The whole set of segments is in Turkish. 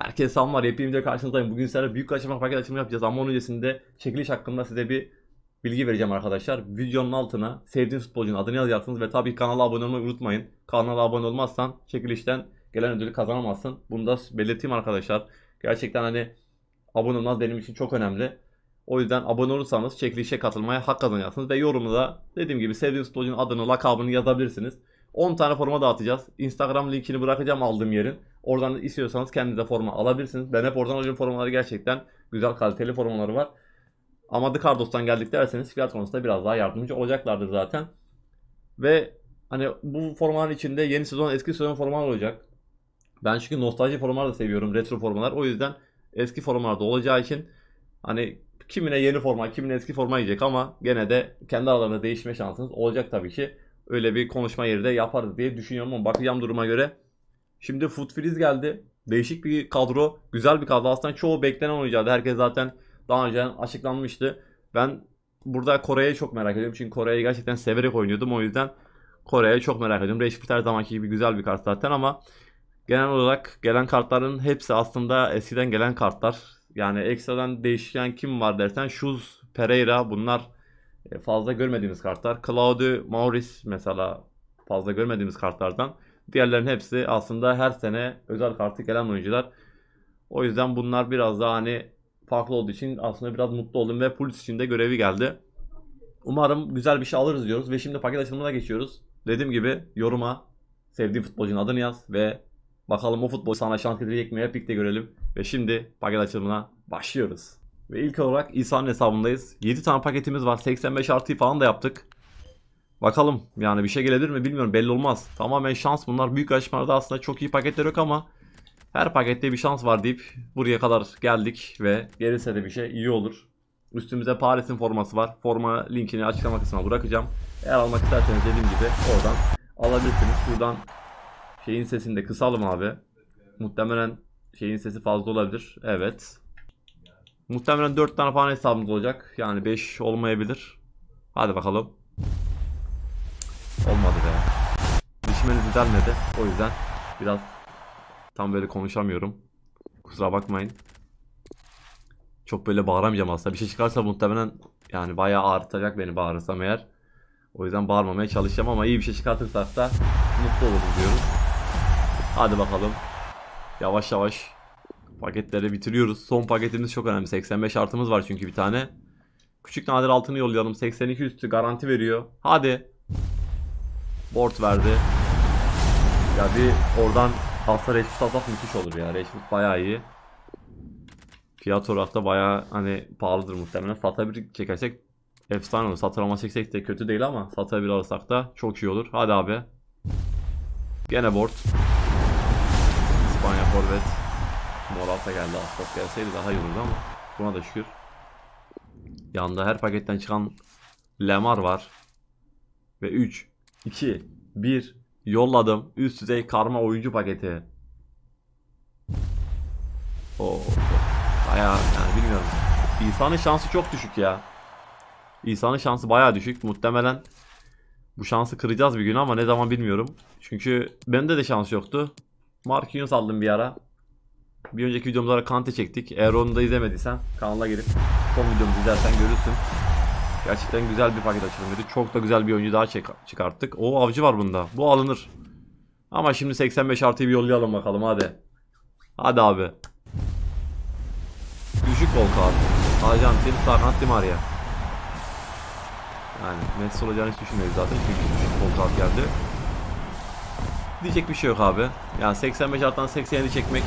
Herkese selamlar. Yepyeni video karşınızdayım. Bugün sizlerle büyük açılma paket açılımı yapacağız ama onun öncesinde çekiliş hakkında size bir bilgi vereceğim arkadaşlar. Videonun altına sevdiğiniz futbolcunun adını yazacaksınız ve tabii kanala abone olmayı unutmayın. Kanala abone olmazsan çekilişten gelen ödülü kazanamazsın. Bunu da belirteyim arkadaşlar. Gerçekten hani abone olmanız benim için çok önemli. O yüzden abone olursanız çekilişe katılmaya hak kazanacaksınız ve yorumda da dediğim gibi sevdiğiniz futbolcunun adını, lakabını yazabilirsiniz. 10 tane forma dağıtacağız. Instagram linkini bırakacağım aldığım yerin. Oradan istiyorsanız kendinize forma alabilirsiniz. Ben hep oradan alıyorum formaları gerçekten güzel kaliteli formaları var. Ama The Cardos'tan geldik derseniz fiyat konusunda biraz daha yardımcı olacaklardır zaten. Ve hani bu formaların içinde yeni sezon eski sezon formalar olacak. Ben çünkü nostalji formaları da seviyorum. Retro formalar. O yüzden eski formalar da olacağı için hani kimine yeni forma, kimine eski forma yiyecek ama gene de kendi aralarında değişme şansınız olacak tabii ki. Öyle bir konuşma yeri de yaparız diye düşünüyorum ama bakacağım duruma göre. Şimdi Foot geldi. Değişik bir kadro. Güzel bir kadro. Aslında çoğu beklenen oyuncadı. Herkes zaten daha önce açıklanmıştı. Ben burada Kore'yi çok merak ediyorum. Çünkü Kore'yi gerçekten severek oynuyordum. O yüzden Kore'yi çok merak ediyorum. Rashford her zamanki gibi güzel bir kart zaten ama genel olarak gelen kartların hepsi aslında eskiden gelen kartlar. Yani ekstradan değişen kim var dersen Shoes, Pereira bunlar e, fazla görmediğimiz kartlar. Claude Maurice mesela fazla görmediğimiz kartlardan. Diğerlerin hepsi aslında her sene özel kartı gelen oyuncular. O yüzden bunlar biraz daha hani farklı olduğu için aslında biraz mutlu oldum ve polis için de görevi geldi. Umarım güzel bir şey alırız diyoruz ve şimdi paket açılımına geçiyoruz. Dediğim gibi yoruma sevdiğin futbolcunun adını yaz ve bakalım o futbol sana şans getirecek mi hep birlikte görelim. Ve şimdi paket açılımına başlıyoruz. Ve ilk olarak İsa'nın hesabındayız. 7 tane paketimiz var. 85 artıyı falan da yaptık. Bakalım yani bir şey gelebilir mi bilmiyorum belli olmaz. Tamamen şans bunlar. Büyük yarışmalarda aslında çok iyi paketler yok ama her pakette bir şans var deyip buraya kadar geldik ve gelirse de bir şey iyi olur. Üstümüzde Paris'in forması var. Forma linkini açıklama kısmına bırakacağım. Eğer almak isterseniz dediğim gibi oradan alabilirsiniz. Buradan şeyin sesini de kısalım abi. Muhtemelen şeyin sesi fazla olabilir. Evet. Muhtemelen 4 tane falan hesabımız olacak. Yani 5 olmayabilir. Hadi bakalım. Olmadı be. Dişimeniz düzelmedi. O yüzden biraz tam böyle konuşamıyorum. Kusura bakmayın. Çok böyle bağıramayacağım aslında. Bir şey çıkarsa muhtemelen yani bayağı ağrıtacak beni bağırırsam eğer. O yüzden bağırmamaya çalışacağım ama iyi bir şey çıkartırsak da mutlu oluruz diyoruz. Hadi bakalım. Yavaş yavaş paketleri bitiriyoruz. Son paketimiz çok önemli. 85 artımız var çünkü bir tane. Küçük nadir altını yollayalım. 82 üstü garanti veriyor. Hadi. Board verdi. Ya bir oradan aslında Rashford alsak müthiş olur ya. Rashford bayağı iyi. Fiyat olarak da bayağı hani pahalıdır muhtemelen. Sata bir çekersek efsane olur. Satır çeksek de kötü değil ama Sata bir alırsak da çok iyi olur. Hadi abi. Gene board. İspanya forvet. Morata geldi. Aspas gelseydi daha iyi olurdu ama buna da şükür. Yanında her paketten çıkan Lemar var. Ve 3, 2, 1 yolladım. Üst düzey karma oyuncu paketi. Oo, bayağı yani bilmiyorum. İsa'nın şansı çok düşük ya. İsa'nın şansı bayağı düşük. Muhtemelen bu şansı kıracağız bir gün ama ne zaman bilmiyorum. Çünkü bende de şans yoktu. Marquinhos aldım bir ara. Bir önceki videomuzda Kante çektik. Eğer onu da izlemediysen kanala girip son videomuzu izlersen görürsün. Gerçekten güzel bir paket açılımıydı. Çok da güzel bir oyuncu daha çıkarttık. O avcı var bunda. Bu alınır. Ama şimdi 85 artıyı bir yollayalım bakalım hadi. Hadi abi. Düşük gol kartı. Arjantin, Sarnat Di Maria. Yani Messi olacağını hiç düşünmeyiz zaten çünkü düşük gol kart geldi. Diyecek bir şey yok abi. Yani 85 arttan 87 çekmek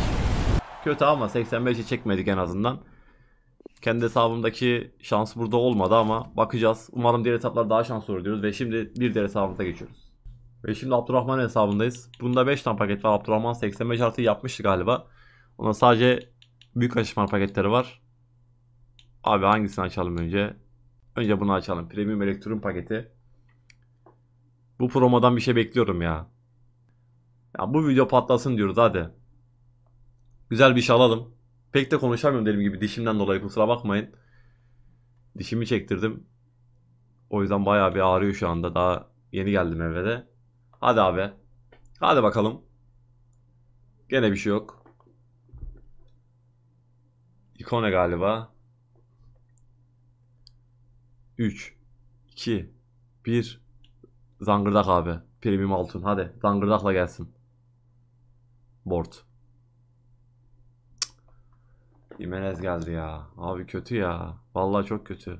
kötü ama 85'i çekmedik en azından. Kendi hesabımdaki şans burada olmadı ama bakacağız. Umarım diğer hesaplar daha şanslı olur diyoruz ve şimdi bir diğer hesabımıza geçiyoruz. Ve şimdi Abdurrahman hesabındayız. Bunda 5 tane paket var. Abdurrahman 85 artı yapmıştı galiba. Ona sadece büyük açışma paketleri var. Abi hangisini açalım önce? Önce bunu açalım. Premium Elektron paketi. Bu promodan bir şey bekliyorum ya. Ya bu video patlasın diyoruz hadi. Güzel bir şey alalım. Pek de konuşamıyorum dediğim gibi dişimden dolayı kusura bakmayın. Dişimi çektirdim. O yüzden bayağı bir ağrıyor şu anda. Daha yeni geldim eve de. Hadi abi. Hadi bakalım. Gene bir şey yok. İkone galiba. 3 2 1 Zangırdak abi. Premium altın. Hadi zangırdakla gelsin. Board. Jimenez geldi ya. Abi kötü ya. Vallahi çok kötü.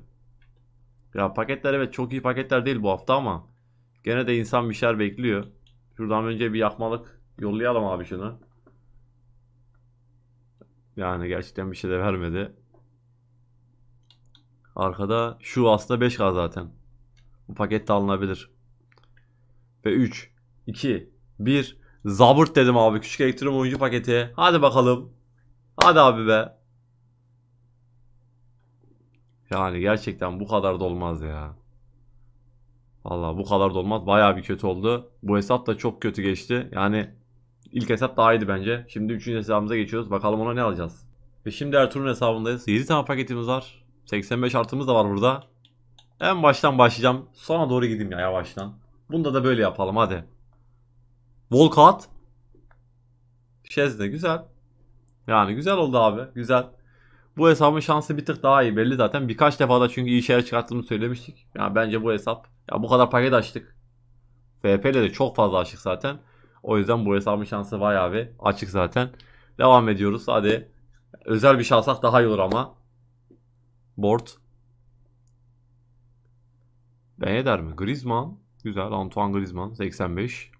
Ya paketler evet çok iyi paketler değil bu hafta ama gene de insan bir şeyler bekliyor. Şuradan önce bir yakmalık yollayalım abi şunu. Yani gerçekten bir şey de vermedi. Arkada şu aslında 5K zaten. Bu paket de alınabilir. Ve 3, 2, 1. Zabırt dedim abi. Küçük elektron oyuncu paketi. Hadi bakalım. Hadi abi be. Yani gerçekten bu kadar da olmaz ya. Vallahi bu kadar da olmaz. Bayağı bir kötü oldu. Bu hesap da çok kötü geçti. Yani ilk hesap daha iyiydi bence. Şimdi üçüncü hesabımıza geçiyoruz. Bakalım ona ne alacağız. Ve şimdi Ertuğrul'un hesabındayız. 7 tane paketimiz var. 85 artımız da var burada. En baştan başlayacağım. Sona doğru gideyim ya yavaştan. Bunda da böyle yapalım hadi. Volkat. Şezde güzel. Yani güzel oldu abi. Güzel. Bu hesabın şansı bir tık daha iyi belli zaten. Birkaç defa da çünkü iyi şeyler çıkarttığımı söylemiştik. Yani bence bu hesap. Ya bu kadar paket açtık. FP ile de çok fazla açık zaten. O yüzden bu hesabın şansı bayağı bir açık zaten. Devam ediyoruz. Hadi. Özel bir şey alsak daha iyi olur ama. Board. Ben eder mi? Griezmann. Güzel. Antoine Griezmann. 85.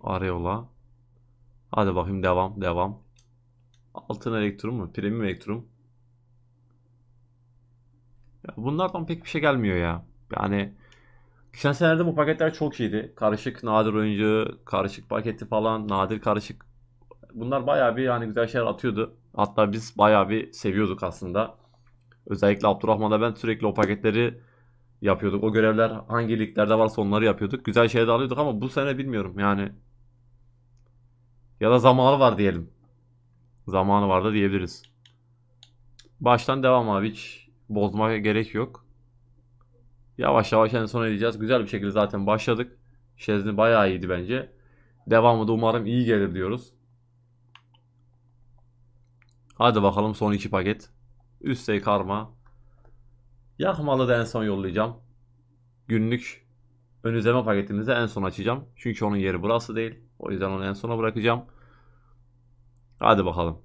Areola. Hadi bakayım devam. Devam. Altın elektrum mu? Premium elektrum. Ya bunlardan pek bir şey gelmiyor ya. Yani geçen senelerde bu paketler çok iyiydi. Karışık nadir oyuncu, karışık paketi falan, nadir karışık. Bunlar bayağı bir yani güzel şeyler atıyordu. Hatta biz bayağı bir seviyorduk aslında. Özellikle Abdurrahman'da ben sürekli o paketleri yapıyorduk. O görevler hangi liglerde varsa onları yapıyorduk. Güzel şeyler alıyorduk ama bu sene bilmiyorum yani. Ya da zamanı var diyelim. Zamanı var da diyebiliriz. Baştan devam abi hiç bozmaya gerek yok. Yavaş yavaş en son edeceğiz. Güzel bir şekilde zaten başladık. Şezni bayağı iyiydi bence. Devamı da umarım iyi gelir diyoruz. Hadi bakalım son iki paket. Üsttey karma. Yakmalı da en son yollayacağım. Günlük ön izleme paketimizi en son açacağım. Çünkü onun yeri burası değil. O yüzden onu en sona bırakacağım. Hadi bakalım.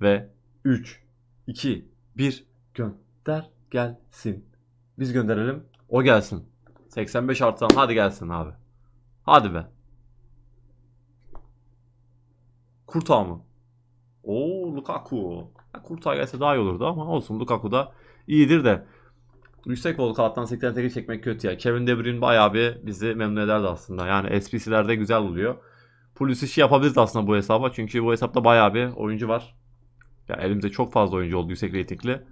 Ve 3, 2, 1 gönder gelsin. Biz gönderelim. O gelsin. 85 artan hadi gelsin abi. Hadi be. Kurtağı mı? Oo Lukaku. Kurtağı gelse daha iyi olurdu ama olsun Lukaku da iyidir de. Yüksek volk alttan 88 çekmek kötü ya. Kevin De Bruyne bayağı bir bizi memnun ederdi aslında. Yani SPC'lerde güzel oluyor. Polis işi yapabiliriz aslında bu hesaba. Çünkü bu hesapta bayağı bir oyuncu var. Ya elimizde çok fazla oyuncu oldu yüksek reytingli.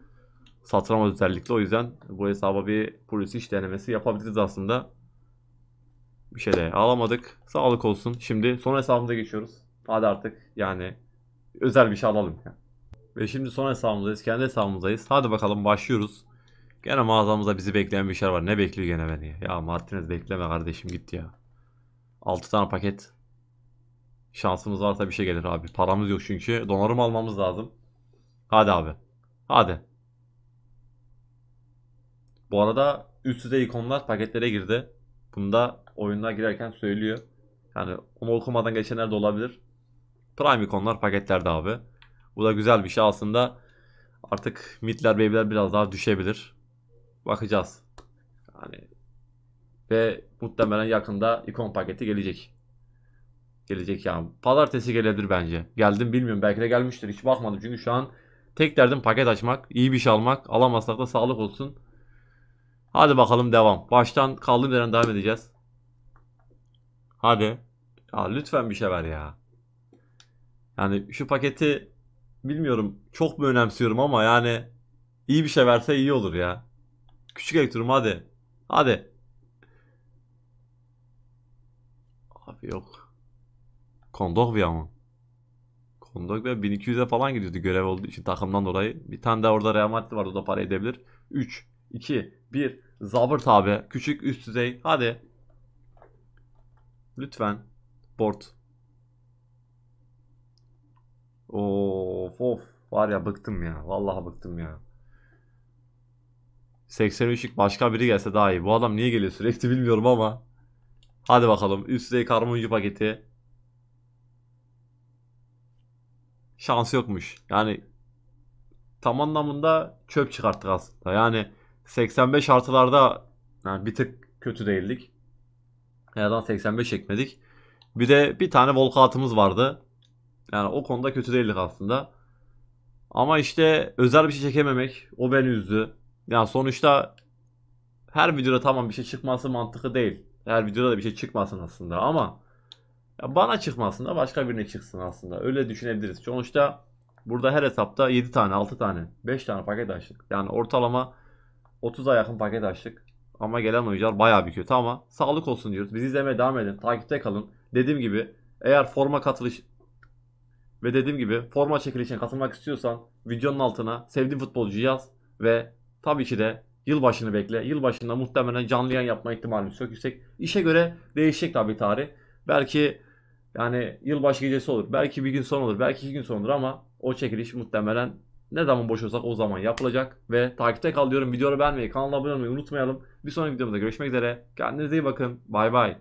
Satıramaz özellikle o yüzden bu hesaba bir polis iş denemesi yapabiliriz aslında. Bir şey de alamadık. Sağlık olsun. Şimdi son hesabımıza geçiyoruz. Hadi artık yani özel bir şey alalım. Ve şimdi son hesabımızdayız. Kendi hesabımızdayız. Hadi bakalım başlıyoruz. Gene mağazamızda bizi bekleyen bir şey var. Ne bekliyor gene beni? Ya Martinez bekleme kardeşim git ya. 6 tane paket. Şansımız varsa bir şey gelir abi. Paramız yok çünkü. Donarım almamız lazım. Hadi abi. Hadi. Bu arada üst düzey ikonlar paketlere girdi. Bunu da oyunlar girerken söylüyor. Yani onu okumadan geçenler de olabilir. Prime ikonlar paketlerde abi. Bu da güzel bir şey aslında. Artık midler baby'ler biraz daha düşebilir. Bakacağız. Yani ve muhtemelen yakında ikon paketi gelecek. Gelecek yani. Pazartesi gelebilir bence. Geldim bilmiyorum. Belki de gelmiştir. Hiç bakmadım. Çünkü şu an tek derdim paket açmak. iyi bir şey almak. Alamazsak da sağlık olsun. Hadi bakalım devam. Baştan kaldığım yerden devam edeceğiz. Hadi. Ya lütfen bir şey ver ya. Yani şu paketi bilmiyorum çok mu önemsiyorum ama yani iyi bir şey verse iyi olur ya. Küçük elektrum hadi. Hadi. Abi yok. Kondogvia mı? Kondogvia 1200'e falan gidiyordu görev olduğu için takımdan dolayı. Bir tane daha orada Real Madrid vardı o da para edebilir. 3, 2, 1. Zabırt abi. Küçük üst düzey. Hadi. Lütfen. Board. Of of. Var ya bıktım ya. Vallahi bıktım ya. 83'lük başka biri gelse daha iyi. Bu adam niye geliyor sürekli bilmiyorum ama. Hadi bakalım. Üst düzey karma oyuncu paketi. Şans yokmuş. Yani tam anlamında çöp çıkarttık aslında. Yani 85 artılarda yani bir tık kötü değildik. Yerden 85 çekmedik. Bir de bir tane volkatımız vardı. Yani o konuda kötü değildik aslında. Ama işte özel bir şey çekememek o beni üzdü. Yani sonuçta her videoda tamam bir şey çıkması mantıklı değil. Her videoda da bir şey çıkmasın aslında ama ya bana çıkmasın da başka birine çıksın aslında. Öyle düşünebiliriz. Sonuçta burada her hesapta 7 tane, 6 tane, 5 tane paket açtık. Yani ortalama 30'a yakın paket açtık. Ama gelen oyuncular bayağı bir kötü ama sağlık olsun diyoruz. Bizi izlemeye devam edin. Takipte kalın. Dediğim gibi eğer forma katılış ve dediğim gibi forma çekilişine katılmak istiyorsan videonun altına sevdiğin futbolcu yaz ve tabii ki de yılbaşını bekle. Yılbaşında muhtemelen canlı yayın yapma ihtimalimiz çok yüksek. İşe göre değişecek tabii tarih. Belki yani yılbaşı gecesi olur. Belki bir gün son olur. Belki iki gün son olur ama o çekiliş muhtemelen ne zaman boş olsak o zaman yapılacak. Ve takipte kal diyorum. Videoyu beğenmeyi, kanala abone olmayı unutmayalım. Bir sonraki videomuzda görüşmek üzere. Kendinize iyi bakın. Bay bay.